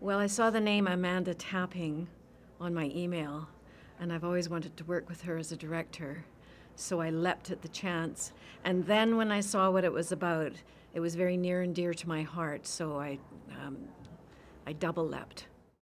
Well, I saw the name Amanda Tapping on my email, and I've always wanted to work with her as a director. So I leapt at the chance. And then when I saw what it was about, it was very near and dear to my heart, so I, um, I double leapt.